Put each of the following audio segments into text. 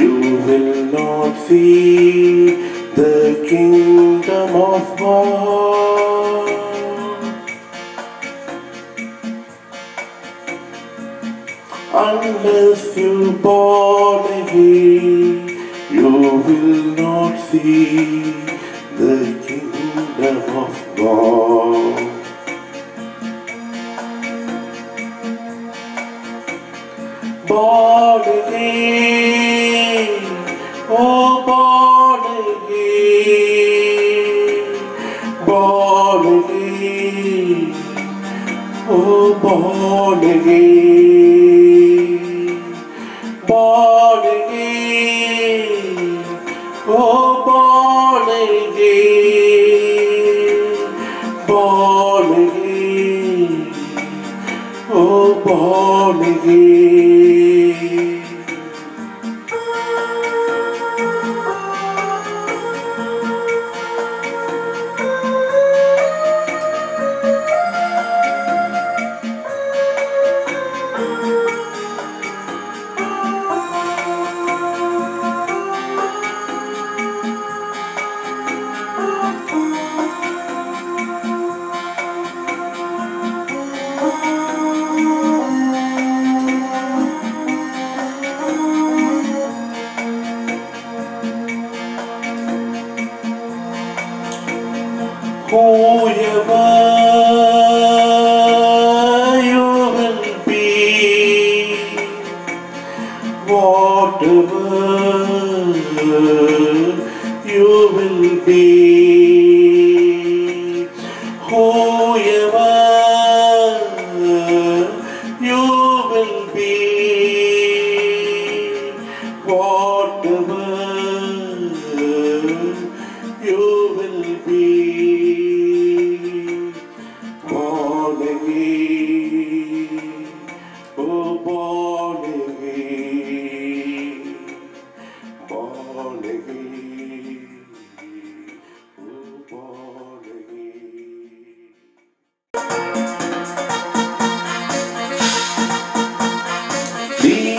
you will not see the kingdom of God. Unless you born again, you will not see the Born oh born again, born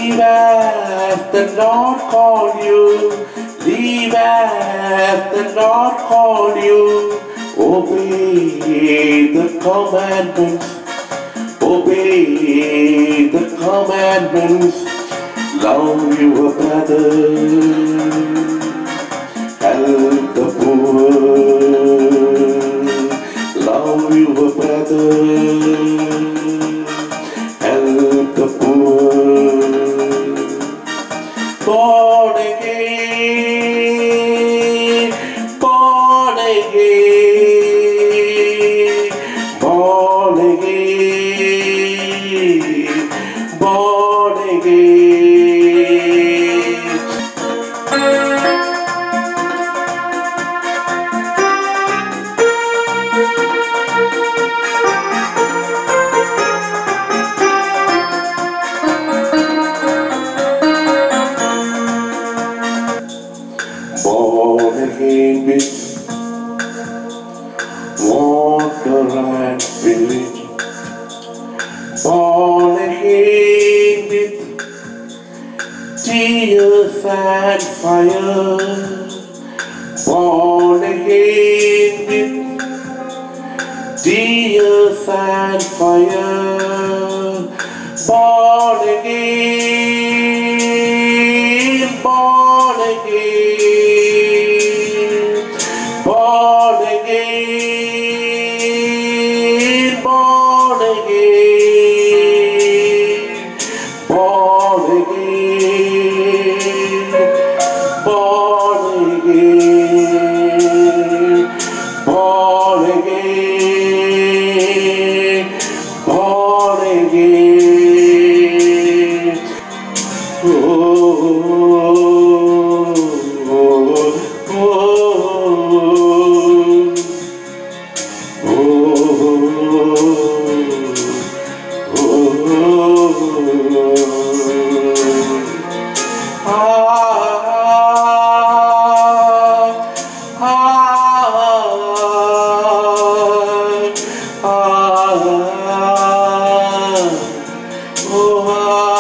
Leave as the Lord called you. Leave as the Lord called you. Obey the commandments. Obey the commandments. Love your brother. Help the poor. Love your brother. Born again, with tears and fire. Born again with tears and fire. Born again, Oh,